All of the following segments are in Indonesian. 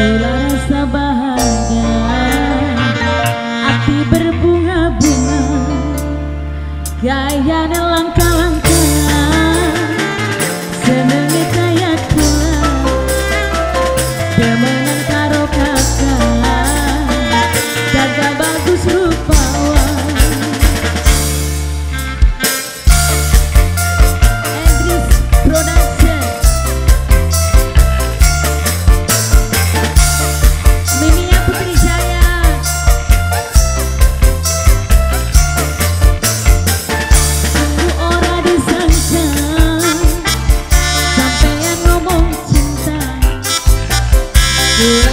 rasa bahagia. Hati berbunga-bunga. Gaya langkah-langkah Yeah.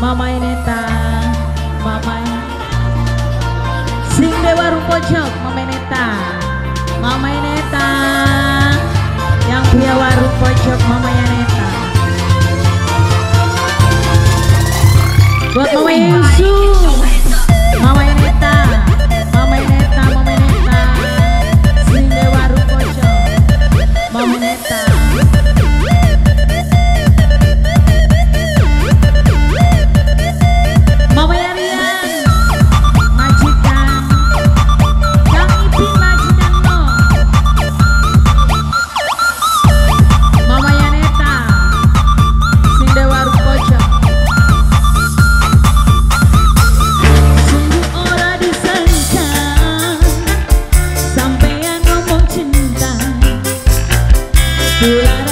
妈妈。Soon